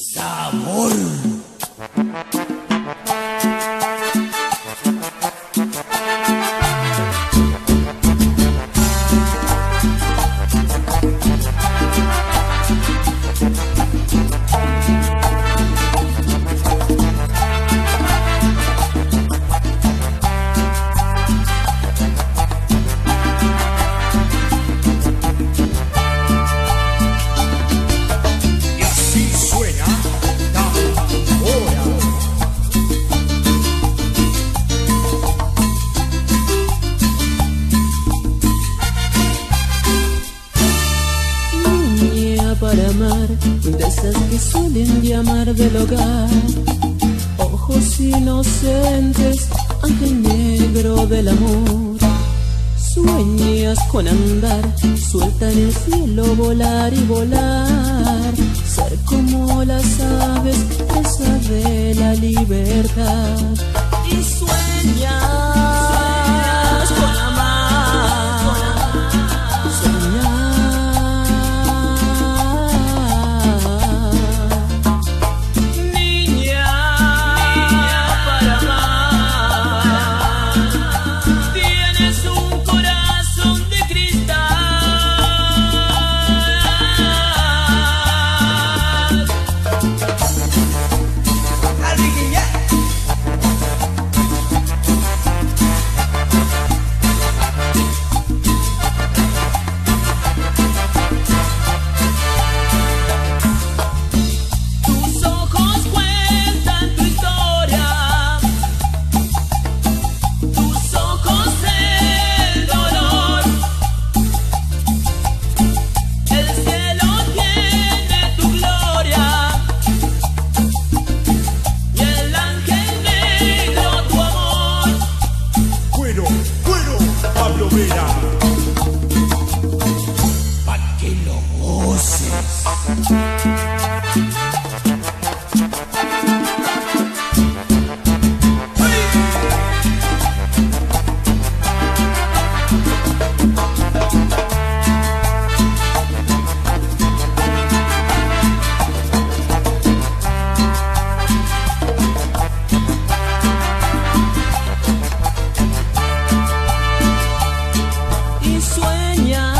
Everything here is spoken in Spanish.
Sabor. De esas que suelen llamar del hogar. Ojos inocentes, ángel negro del amor. Sueñas con andar, suelta en el cielo volar y volar. Ser como las aves, esa de la libertad. Y sueñas tu vida. Pa' que lo goces. Yeah.